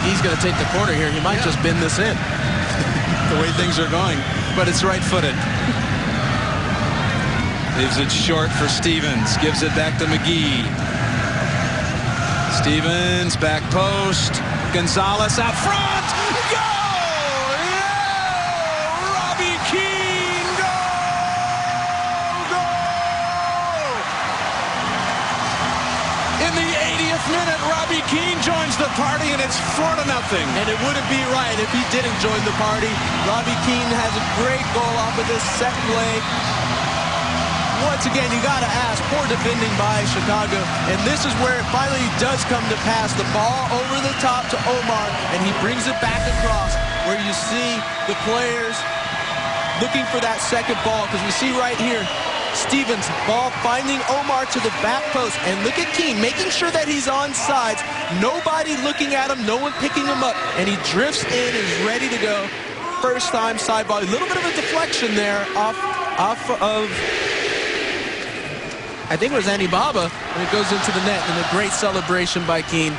Magee's going to take the corner here. He might Yeah. just bend this in. the way things are going, but it's right-footed. Leaves it short for Stephens. Gives it back to Magee. Stephens, back post. Gonzalez out front. 4 to nothing. And it wouldn't be right if he didn't join the party. Robbie Keane has a great goal off of this second leg. Once again, you got to ask, poor defending by Chicago. And this is where it finally does come to pass. The ball over the top to Omar, and he brings it back across where you see the players looking for that second ball. Because we see right here, Stephens, ball finding Omar to the back post. And look at Keane, making sure that he's on sides. Nobody looking at him, no one picking him up. And he drifts in is ready to go. First time side ball. A little bit of a deflection there off, off of I think it was Anibaba, and it goes into the net, and a great celebration by Keane.